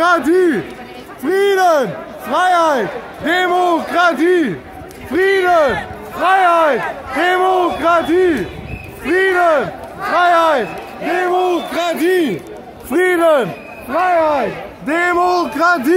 Demokratie! Frieden! Freiheit! Demokratie! Frieden! Freiheit! Demokratie! Frieden! Freiheit! Demokratie! Frieden! Freiheit! Demokratie!